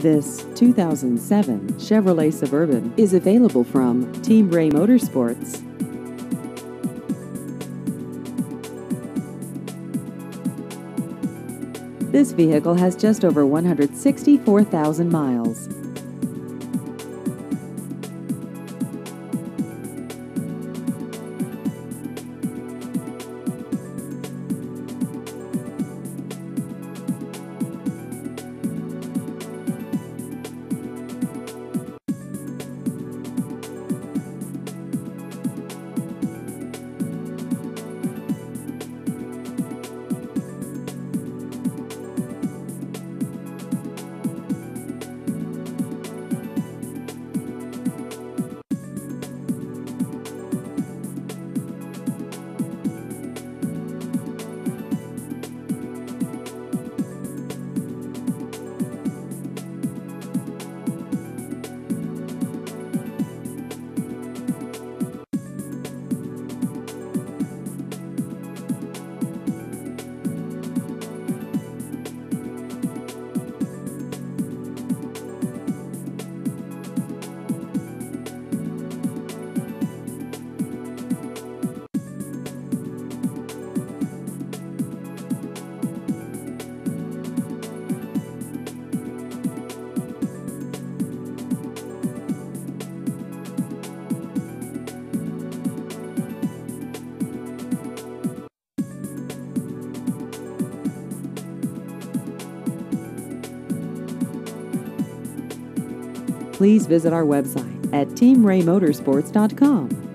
This 2007 Chevrolet Suburban is available from Team Ray Motorsports. This vehicle has just over 164,000 miles. Please visit our website at teamraymotorsports.com.